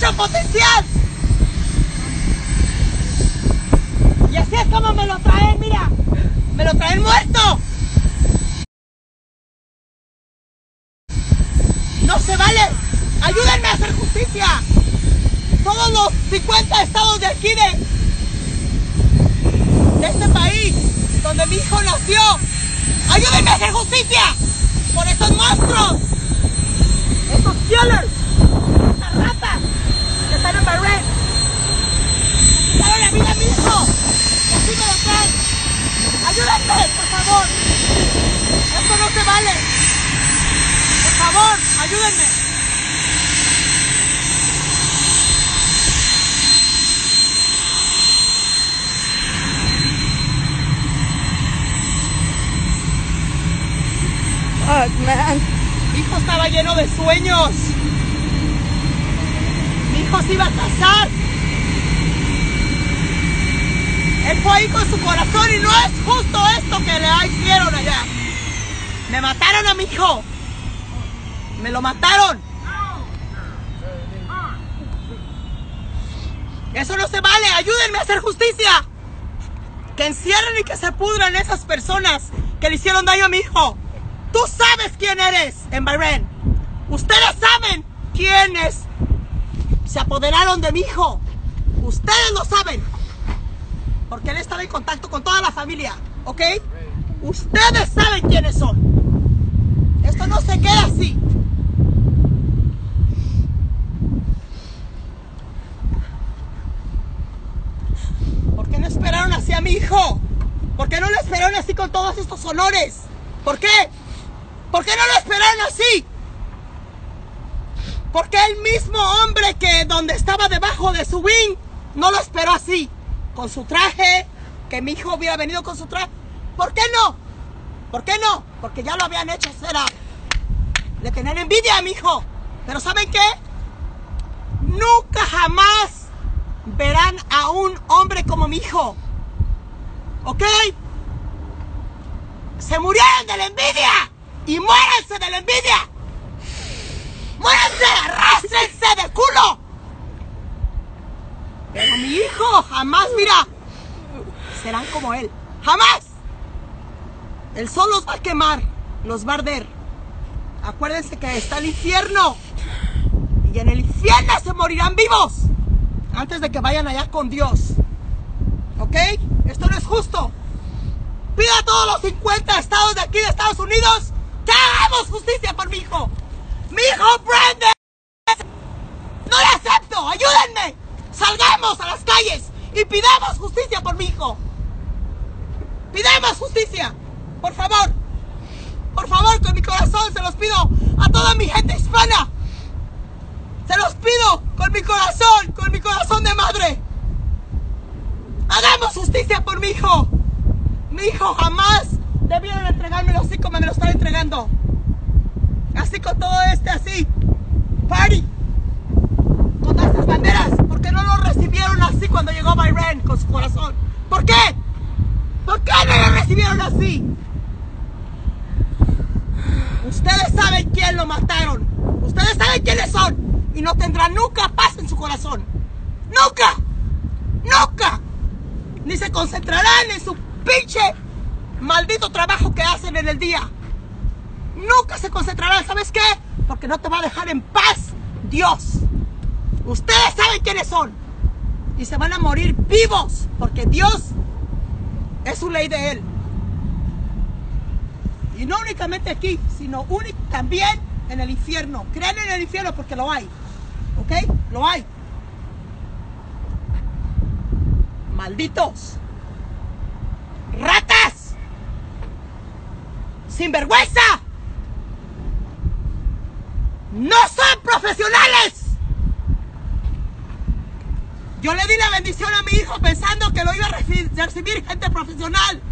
mucho potencial. Y así es como me lo traen, mira. Me lo traen muerto. No se vale. Ayúdenme a hacer justicia. Todos los 50 estados de aquí de, de este país, donde mi hijo nació. Ayúdenme a hacer justicia por estos monstruos. Estos killers. Estas ratas Me quitaron la vida a mi hijo. Y así me lo traen. Ayúdenme, por favor. Esto no se vale. Por favor, ayúdenme. Fuck, man. Mi hijo estaba lleno de sueños. Iba a casar. Él fue ahí con su corazón y no es justo esto que le hicieron allá. Me mataron a mi hijo. Me lo mataron. Eso no se vale. Ayúdenme a hacer justicia. Que encierren y que se pudran esas personas que le hicieron daño a mi hijo. Tú sabes quién eres en Bahrein. Ustedes saben quiénes se apoderaron de mi hijo. Ustedes lo saben. Porque él estaba en contacto con toda la familia. ¿Ok? Ustedes saben quiénes son. Esto no se queda así. ¿Por qué no esperaron así a mi hijo? ¿Por qué no lo esperaron así con todos estos honores? ¿Por qué? ¿Por qué no lo esperaron así? Porque el mismo hombre que donde estaba debajo de su wing no lo esperó así, con su traje, que mi hijo hubiera venido con su traje. ¿Por qué no? ¿Por qué no? Porque ya lo habían hecho, será. Le tener envidia a mi hijo. Pero ¿saben qué? Nunca jamás verán a un hombre como mi hijo. ¿Ok? Se murieron de la envidia y muéranse de la envidia. ¡Muéranse! ¡Arrastrense de culo! Pero mi hijo jamás, mira, serán como él. ¡Jamás! El sol los va a quemar, los va a arder. Acuérdense que está el infierno. Y en el infierno se morirán vivos. Antes de que vayan allá con Dios. ¿Ok? Esto no es justo. Pida a todos los 50 estados de aquí de Estados Unidos que hagamos justicia por mi hijo. Mi hijo Brandon. No lo acepto. Ayúdenme. Salgamos a las calles y pidamos justicia por mi hijo. Pidamos justicia. Por favor. Por favor, con mi corazón se los pido a toda mi gente hispana. Se los pido con mi corazón, con mi corazón de madre. Hagamos justicia por mi hijo. Mi hijo jamás debieron entregármelo así como me lo están entregando. Así con todo este así. Party. Con estas banderas. ¿Por qué no lo recibieron así cuando llegó Byron con su corazón? ¿Por qué? ¿Por qué no lo recibieron así? Ustedes saben quién lo mataron. Ustedes saben quiénes son. Y no tendrán nunca paz en su corazón. Nunca. Nunca. Ni se concentrarán en su pinche maldito trabajo que hacen en el día. Nunca se concentrarán. ¿Sabes qué? Porque no te va a dejar en paz Dios. Ustedes saben quiénes son. Y se van a morir vivos. Porque Dios es su ley de Él. Y no únicamente aquí, sino también en el infierno. Crean en el infierno porque lo hay. ¿Ok? Lo hay. Malditos. Ratas. Sinvergüenza. No son profesionales. Yo le di la bendición a mi hijo pensando que lo iba a reci- recibir gente profesional.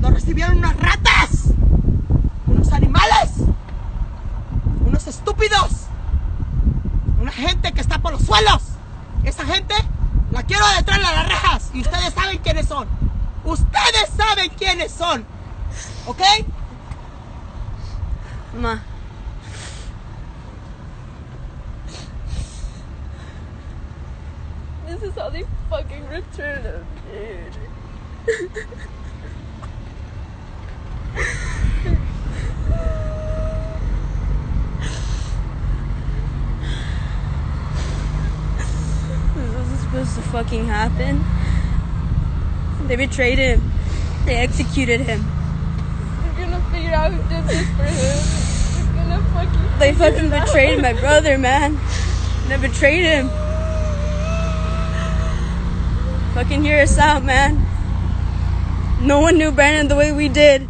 Lo recibieron unas ratas. Unos animales. Unos estúpidos. Una gente que está por los suelos. Esa gente la quiero detrás de las rejas. Y ustedes saben quiénes son. Ustedes saben quiénes son. ¿Ok? Ma. This is how they fucking return him, dude. this wasn't supposed to fucking happen. They betrayed him. They executed him. We're gonna figure out who did this for him. We're gonna fucking. They fucking betrayed my brother, man. They betrayed him. Fucking hear us out, man. No one knew Brandon the way we did.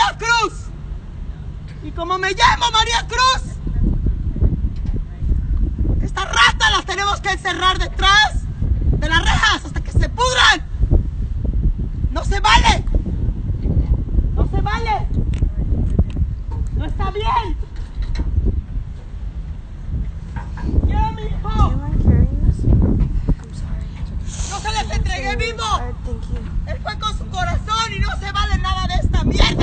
María Cruz. Y como me llamo María Cruz, estas ratas las tenemos que encerrar detrás de las rejas hasta que se pudran. No se vale. No se vale. No está bien. A mi hijo. No se les entregué vivo. Él fue con su corazón y no se vale nada de esta mierda.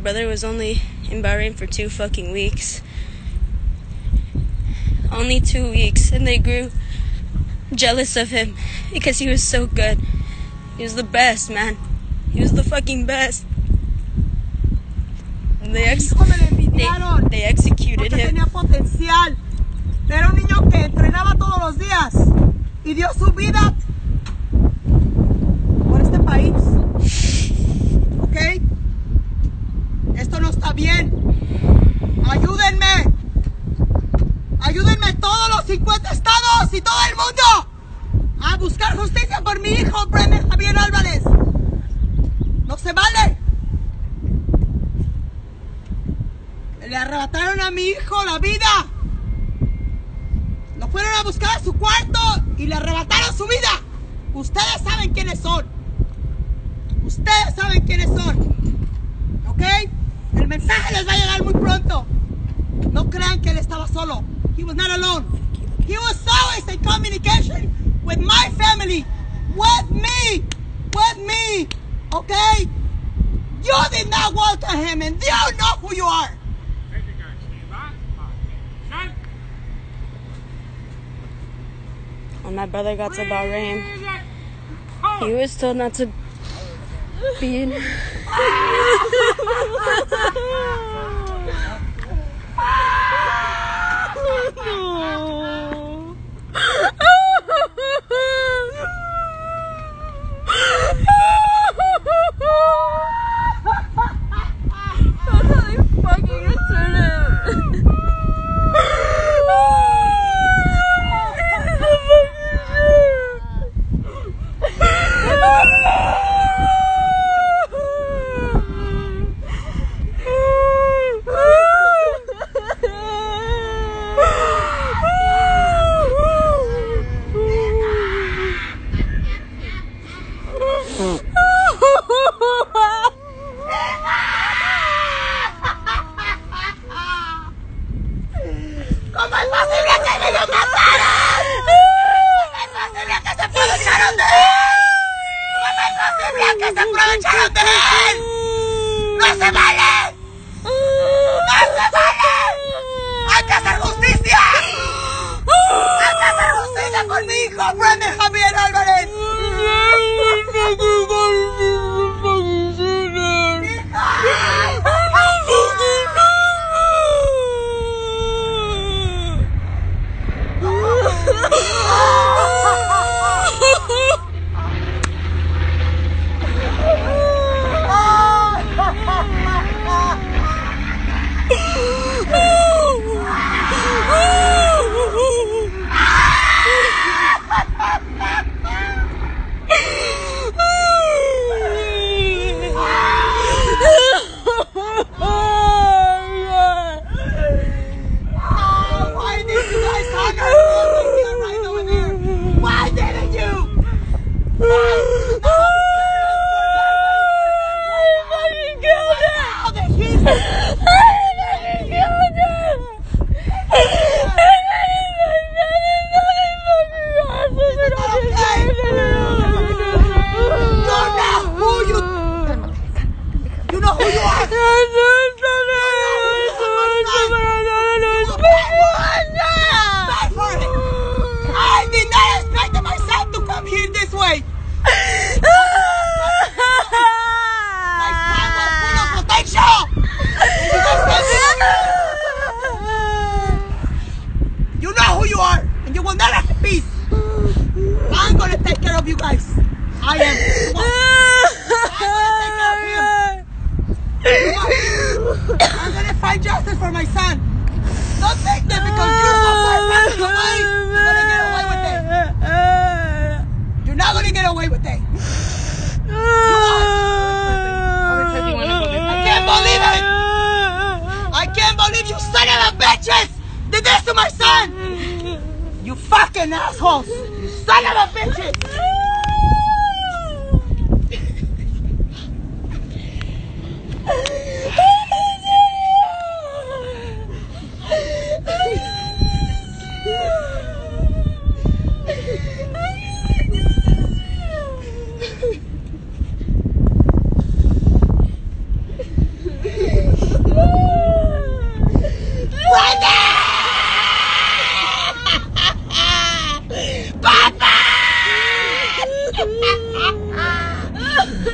Brother was only in Bahrain for two fucking weeks. Only two weeks, and they grew jealous of him because he was so good. He was the best, man. He was the fucking best. And they, ex- Hijo me lo they, they executed him. Era un niño que entrenaba todos los días y dio su vida por este país. Ayúdenme. Ayúdenme todos los 50 estados y todo el mundo a buscar justicia por mi hijo, Brendan Javier Álvarez. No se vale. Le arrebataron a mi hijo la vida. Lo fueron a buscar a su cuarto y le arrebataron su vida. Ustedes saben quiénes son. Ustedes saben quiénes son. ¿Ok? El mensaje les va a llegar muy pronto. No crean que él estaba solo. He was not alone. He was always in communication with my family. With me. With me. Okay? You did not welcome him and you know who you are. When my brother got to Bahrain, he was told not to be in. ハハハハ!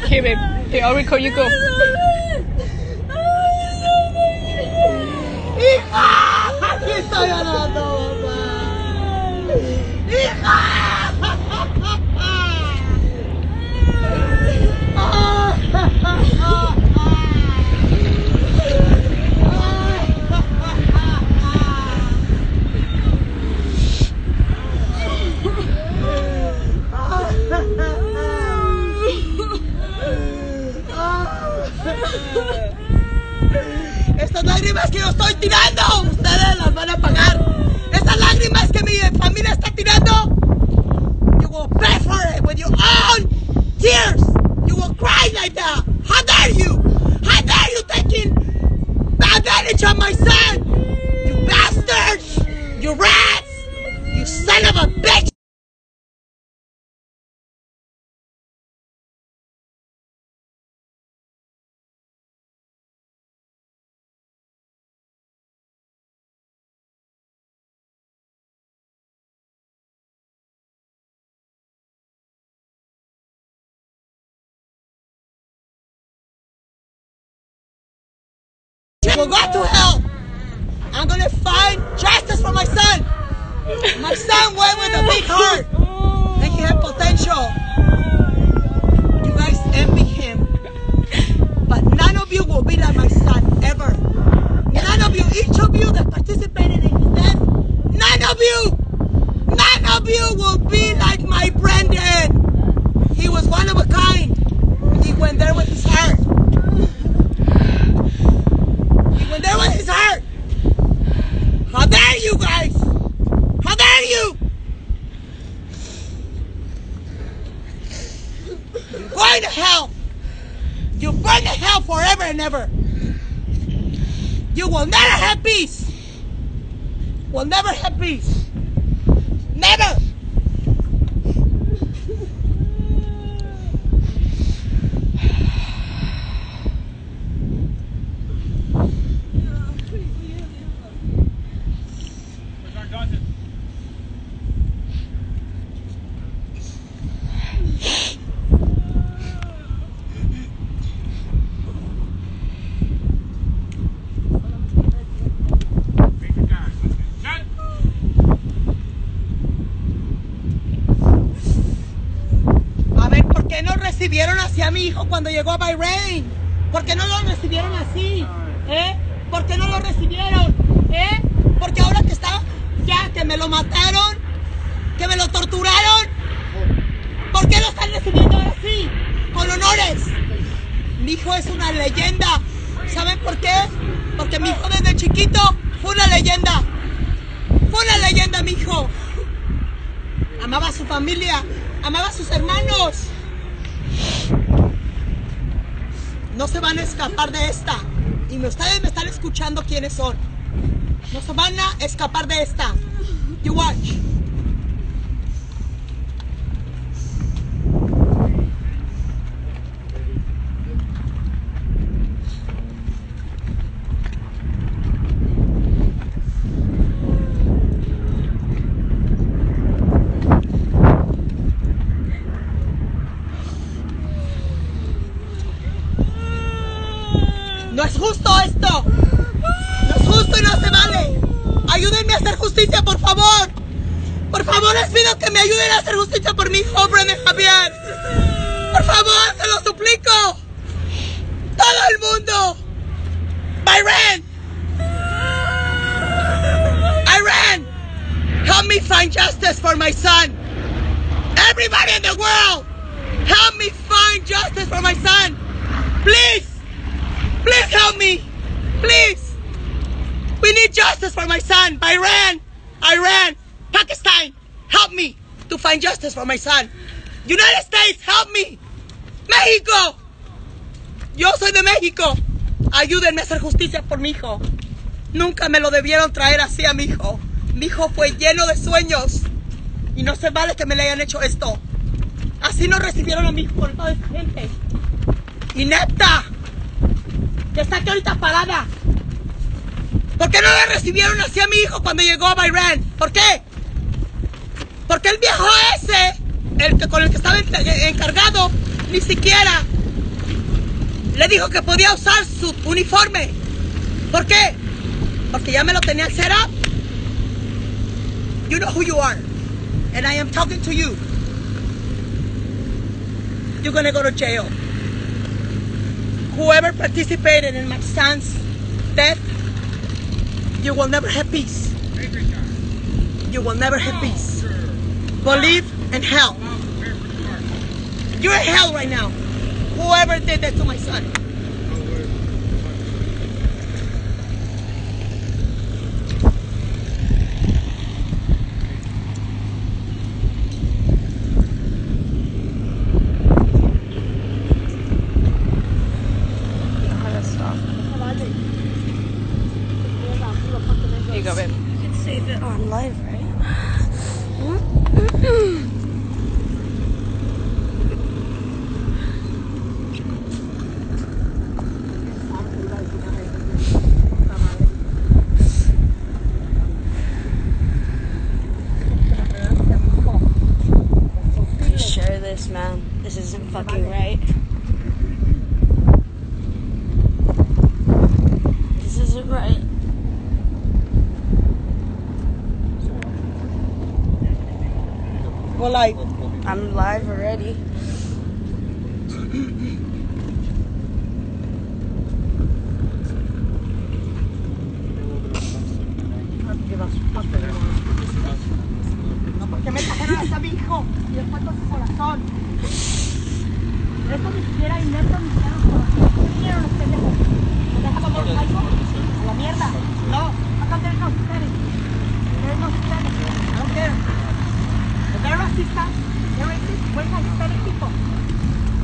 Okay, babe. Okay, I'll record you go. lágrimas que yo estoy tirando, ustedes las van a pagar. Estas lágrimas que mi familia está tirando, you will pay for it with your own tears. You will cry like that. How dare you? How dare you taking advantage of my son? Will go to hell. I'm gonna find justice for my son. My son went with a big heart, and he had potential. You guys envy him, but none of you will be like my son ever. None of you, each of you that participated in his death, none of you, none of you will be like my Brendan. He was one of a kind. He went there with his heart. He went there with his heart. How dare you guys? How dare you? You're going to hell. You burn to hell forever and ever. You will never have peace. Will never have peace. Never. Así hijo cuando llegó a Bahrein? ¿Por qué no lo recibieron así? ¿Eh? ¿Por qué no lo recibieron? ¿Eh? Porque ahora que está, ya que me lo mataron, que me lo torturaron, ¿por qué lo están recibiendo ahora sí? Con honores. Mi hijo es una leyenda. ¿Saben por qué? Porque mi hijo desde chiquito fue una leyenda. Fue una leyenda, mi hijo. Amaba a su familia, amaba a sus hermanos. No se van a escapar de esta. Y ustedes me están escuchando quiénes son. No se van a escapar de esta. You watch. No es justo esto. No es justo y no se vale. Ayúdenme a hacer justicia, por favor. Por favor, les pido que me ayuden a hacer justicia por mi hijo, Brendan Javier. Por favor, se lo suplico. Todo el mundo. Byron. Iran. Help me find justice for my son. Everybody in the world. Help me find justice for my son. Please. Please help me. Please. We need justice for my son. Iran, Iran, Pakistan, help me to find justice for my son. United States, help me. México. Yo soy de México. Ayúdenme a hacer justicia por mi hijo. Nunca me lo debieron traer así a mi hijo. Mi hijo fue lleno de sueños. Y no se vale que me le hayan hecho esto. Así no recibieron a mi hijo por toda esta gente. Inepta que está aquí ahorita parada. ¿Por qué no le recibieron así a mi hijo cuando llegó a Bahrein? ¿Por qué? Porque el viejo ese, el que con el que estaba encargado, ni siquiera le dijo que podía usar su uniforme. ¿Por qué? Porque ya me lo tenía set up. You know who you are. And I am talking to you. You're gonna go to jail whoever participated in my son's you will never have peace. You will never have peace. Believe in hell. You're in hell right now. Whoever did that to my son. life. They're racist. Where's the Hispanic people?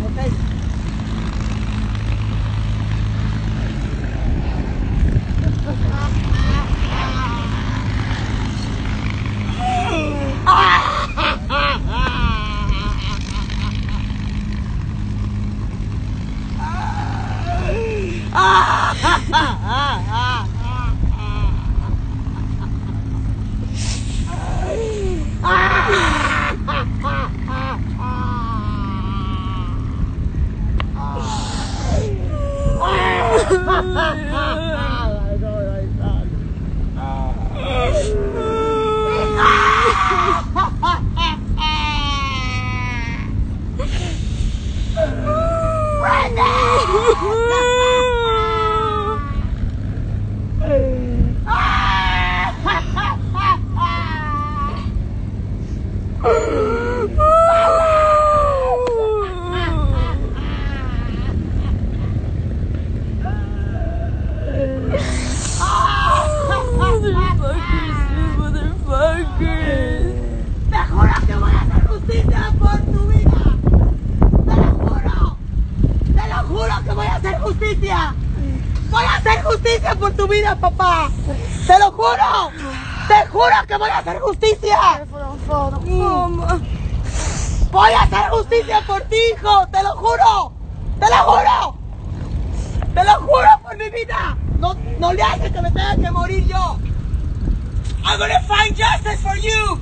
Okay. Brenda! hacer justicia. Voy a hacer justicia por ti, hijo. Te lo juro. Te lo juro. Te lo juro por mi vida. No, no le haces que me tenga que morir yo. I'm gonna find justice for you.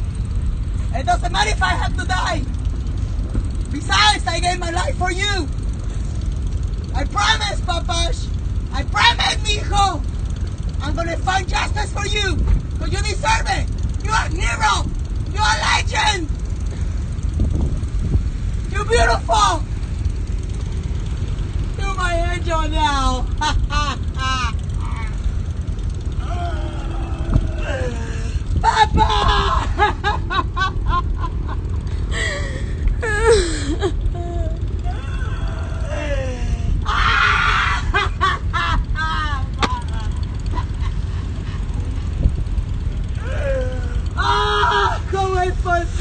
It doesn't matter if I have to die. Besides, I gave my life for you. I promise, Papash. I promise, mijo. I'm gonna find justice for you. Because you deserve it. You're hero. You're a legend. You're beautiful. You're my angel now. ¡Ah!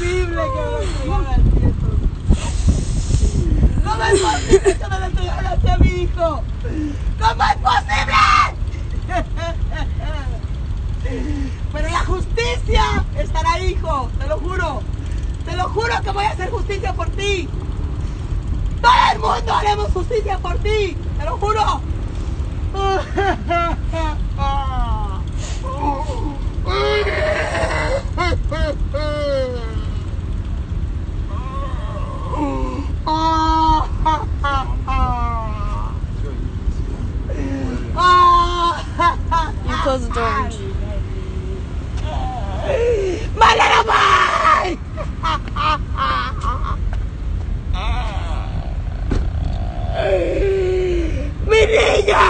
es posible que me así esto? ¿Cómo es posible que me lo entregaran así a mi hijo? ¿Cómo es posible? Pero la justicia estará, hijo, te lo juro. Te lo juro que voy a hacer justicia por ti. Todo el mundo haremos justicia por ti, te lo juro. You close the door. Angie. ¡Malala Bay! ¡Mi niña!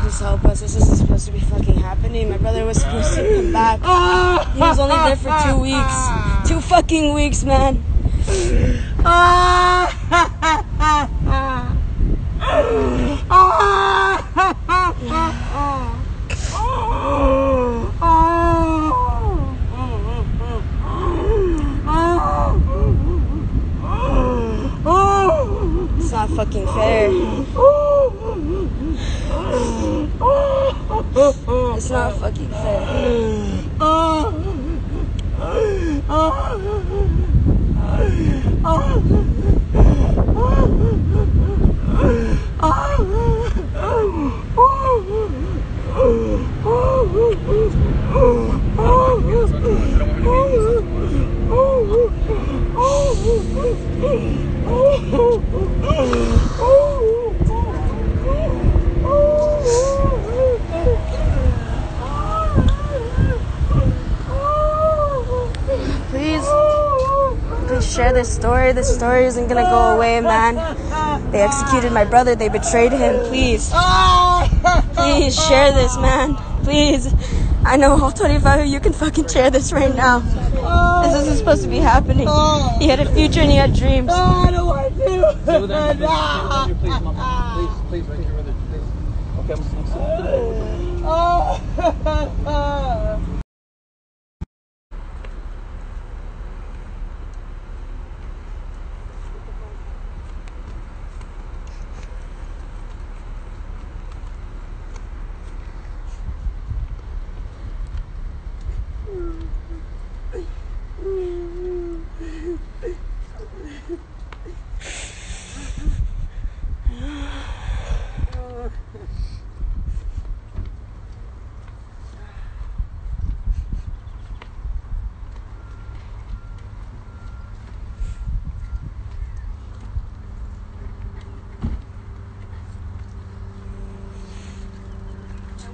Please help us. This isn't supposed to be fucking happening. My brother was supposed to come back. He was only there for two weeks. Two fucking weeks, man. It's not fucking fair. It's not fucking fair. This story. This story isn't gonna go away, man. They executed my brother. They betrayed him. Please, please share this, man. Please. I know all 25 of you can fucking share this right now. This isn't supposed to be happening. He had a future and he had dreams. Oh, I don't want to. Stay with her. Stay with her, please, mama. Please, please, right here with her, please. Okay, I'm, I'm, Oh. I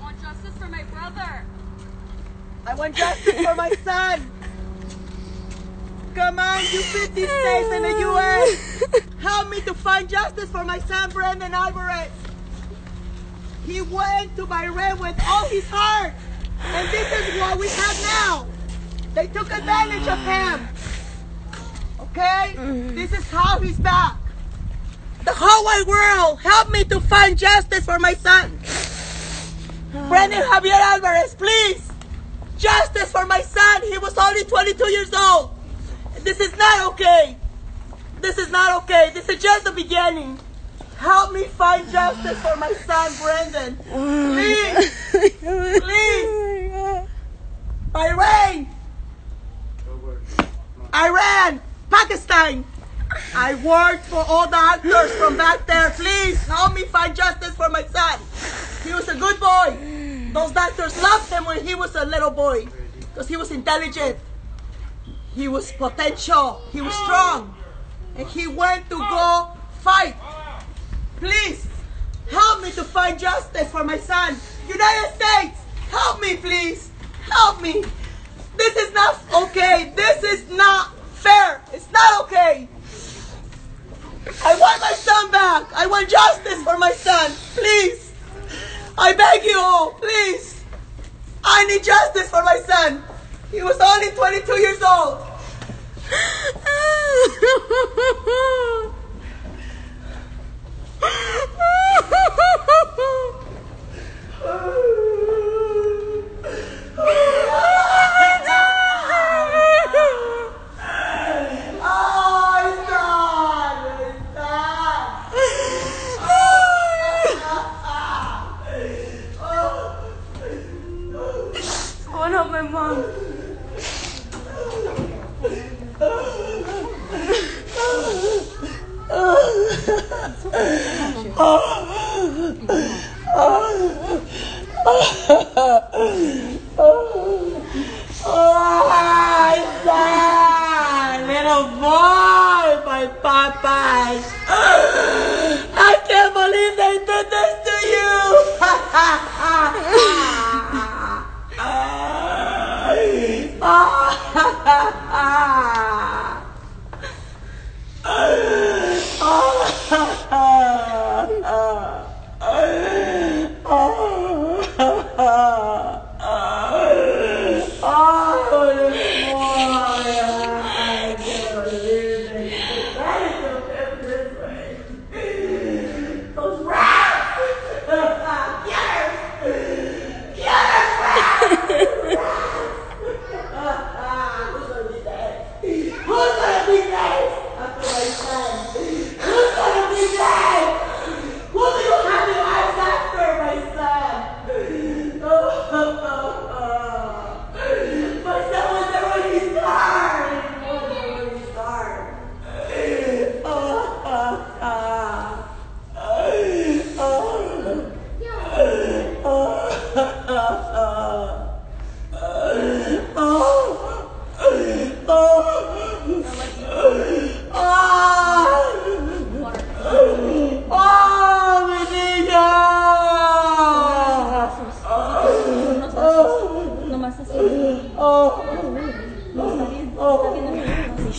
want justice for my brother. I want justice for my son. Come on, you 50 states in the U.S. Help me to find justice for my son, Brendan Alvarez. He went to Bahrain with all his heart. And this is what we have now. They took advantage of him. Okay? Mm-hmm. This is how he's back. The whole wide world, help me to find justice for my son. Brendan Javier Alvarez, please. Justice for my son. He was only 22 years old. This is not okay. This is not okay. This is just the beginning. Help me find justice for my son, Brendan. Please. Please. Bahrain. Iran. Pakistan. I worked for all the actors from back there. Please help me find justice for my son. He was a good boy. Those doctors loved him when he was a little boy because he was intelligent. He was potential. He was strong. And he went to go fight. Please help me to find justice for my son. United States, help me, please. Help me. This is not okay. This is not fair. It's not okay. I want my son back. I want justice for my son. Please. I beg you all, please. I need justice for my son. He was only 22 years old. Oh,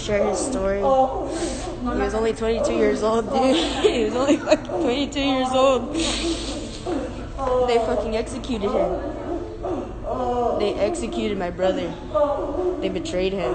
He shared his story. He was only 22 years old, dude. he was only fucking 22 years old. They fucking executed him. They executed my brother. They betrayed him.